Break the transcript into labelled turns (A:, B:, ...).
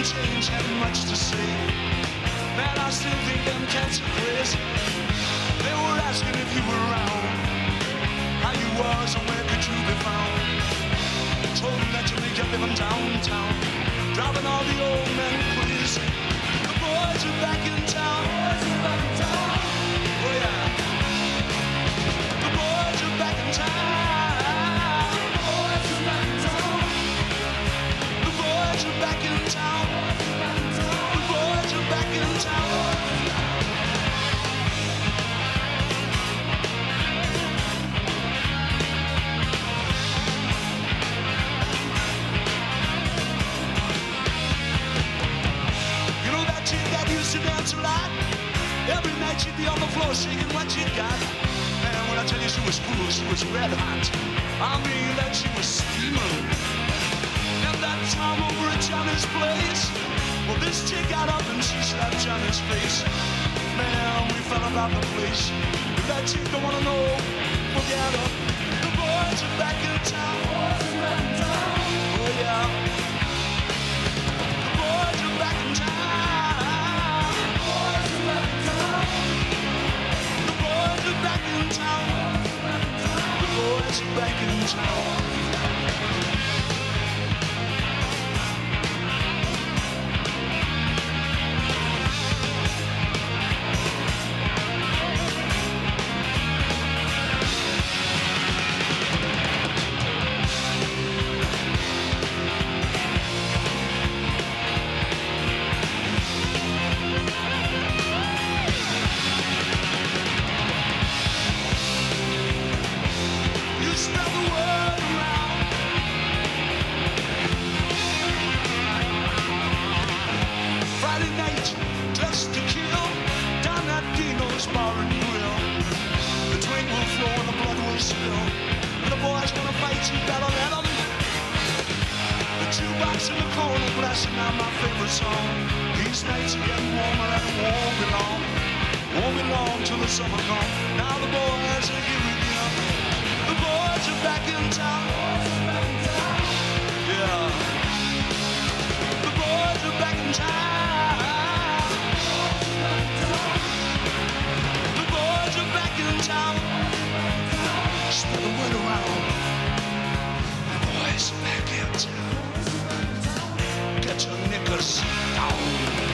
A: didn't change, had much to say. Man, I still think them cats are crazy. They were asking if you were around, how you was and where could you be found. Told them that you make your living downtown, driving all the old men crazy. The boys are back in she'd be on the floor shaking what she got. Man, when I tell you she was cool, she was red hot. I mean that she was steaming. And that time over at Johnny's place, well, this chick got up and she slapped Johnny's face. Man, we fell about the place. If that chick don't wanna know, forget her. The boys are back in town. Blasting out my favorite song. These nights are getting warmer and it won't be long. Won't be long till the summer comes. Now the boys are here again. The boys are back in town. Yeah. The boys are back in town. The boys are back in town. Spread the word around. The boys are back in town. Your knickers down.